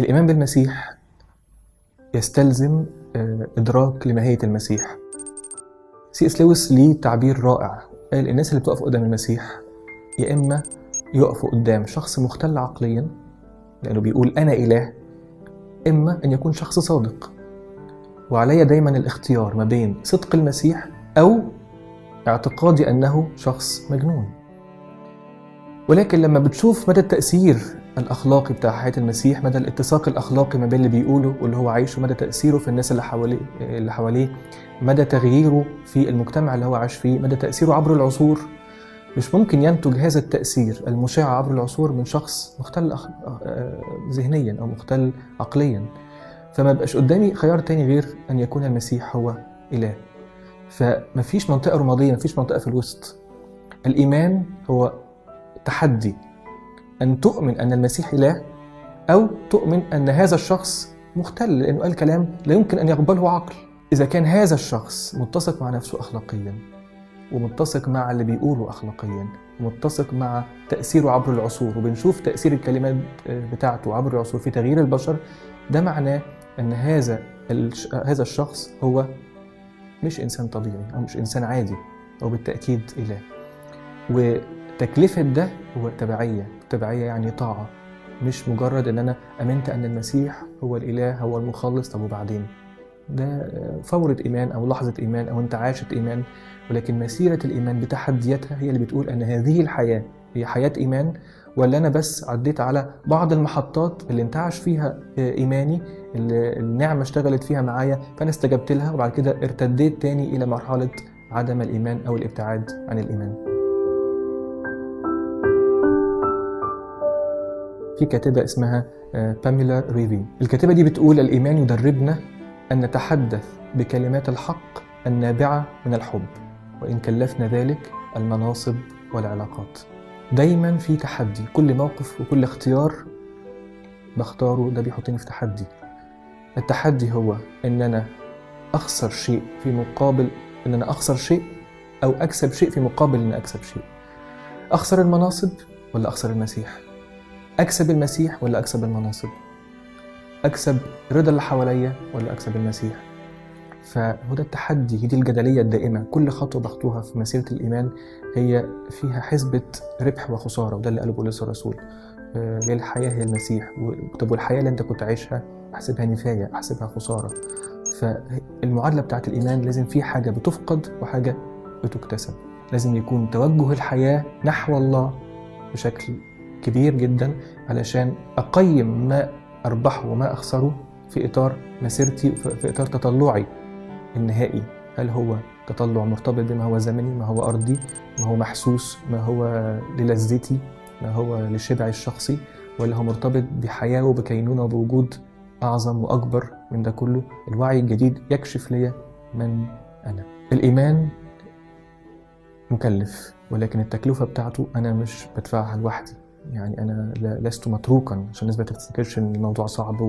الإيمان بالمسيح يستلزم آه، إدراك لماهية المسيح. سي إس لويس ليه تعبير رائع. قال الناس اللي بتقف قدام المسيح يا إما يقفوا قدام شخص مختل عقليا لأنه بيقول أنا إله إما أن يكون شخص صادق. وعلي دايما الاختيار ما بين صدق المسيح أو اعتقادي أنه شخص مجنون. ولكن لما بتشوف مدى التأثير الأخلاقي بتاع حياة المسيح مدى الاتساق الأخلاقي ما بين اللي بيقوله واللي هو عايشه مدى تأثيره في الناس اللي حواليه اللي حواليه مدى تغييره في المجتمع اللي هو عاش فيه مدى تأثيره عبر العصور. مش ممكن ينتج هذا التأثير المشع عبر العصور من شخص مختل أخ... ذهنيا أو مختل عقليا. فما بقاش قدامي خيار تاني غير أن يكون المسيح هو إله. فمفيش منطقة رمادية مفيش منطقة في الوسط. الإيمان هو تحدي. أن تؤمن أن المسيح إله أو تؤمن أن هذا الشخص مختل لأنه قال كلام لا يمكن أن يقبله عقل. إذا كان هذا الشخص متسق مع نفسه أخلاقيا ومتسق مع اللي بيقوله أخلاقيا ومتسق مع تأثيره عبر العصور وبنشوف تأثير الكلمات بتاعته عبر العصور في تغيير البشر ده معناه أن هذا هذا الشخص هو مش إنسان طبيعي أو مش إنسان عادي أو بالتأكيد إله. وتكلفة ده هو تبعية. تبعية يعني طاعة. مش مجرد إن أنا آمنت أن المسيح هو الإله هو المخلص. طب وبعدين؟ ده فورة إيمان أو لحظة إيمان أو انتعاشة إيمان. ولكن مسيرة الإيمان بتحدياتها هي اللي بتقول أن هذه الحياة هي حياة إيمان ولا أنا بس عديت على بعض المحطات اللي انتعش فيها إيماني اللي النعمة اشتغلت فيها معايا فأنا استجبت لها وبعد كده ارتديت تاني إلى مرحلة عدم الإيمان أو الابتعاد عن الإيمان. في كاتبة اسمها آه، باميلا ريفي الكاتبة دي بتقول الإيمان يدربنا أن نتحدث بكلمات الحق النابعة من الحب وإن كلفنا ذلك المناصب والعلاقات. دايما في تحدي كل موقف وكل اختيار بختاره ده بيحطني في تحدي. التحدي هو ان أنا أخسر شيء في مقابل ان أنا أخسر شيء أو أكسب شيء في مقابل ان أكسب شيء. أخسر المناصب ولا أخسر المسيح؟ أكسب المسيح ولا أكسب المناصب؟ أكسب رضا اللي حواليا ولا أكسب المسيح؟ فهو ده التحدي دي الجدلية الدائمة كل خطوة بخطوها في مسيرة الإيمان هي فيها حسبة ربح وخسارة وده اللي قاله بولس الرسول. آه، هي الحياة هي المسيح. طب والحياة اللي أنت كنت عايشها؟ أحسبها نفاية أحسبها خسارة. فالمعادلة بتاعت الإيمان لازم في حاجة بتفقد وحاجة بتكتسب. لازم يكون توجه الحياة نحو الله بشكل كبير جدا علشان أقيم ما أربحه وما أخسره في إطار مسيرتي في إطار تطلعي النهائي. هل هو تطلع مرتبط بما هو زمني ما هو أرضي ما هو محسوس ما هو للذتي ما هو لشبعي الشخصي ولا هو مرتبط بحياة وبكينونة وبوجود أعظم وأكبر من ده كله؟ الوعي الجديد يكشف لي من أنا. الإيمان مكلف ولكن التكلفة بتاعته أنا مش بدفعها لوحدي. يعني أنا لست متروكا عشان الناس ما تفتكرش إن الموضوع صعب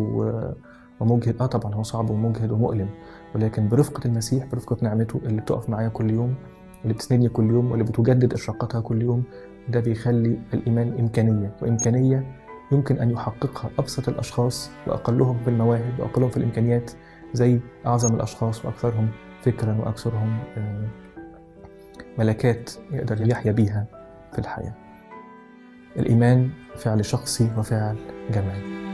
ومجهد آه طبعا هو صعب ومجهد ومؤلم. ولكن برفقة المسيح برفقة نعمته اللي بتقف معايا كل يوم اللي بتسندني كل يوم واللي بتجدد إشراقاتها كل يوم ده بيخلي الإيمان إمكانية. وإمكانية يمكن أن يحققها أبسط الأشخاص وأقلهم في المواهب وأقلهم في الإمكانيات زي أعظم الأشخاص وأكثرهم فكرا وأكثرهم آه، ملكات يقدر يحيا بيها في الحياة. الإيمان فعل شخصي وفعل جماعي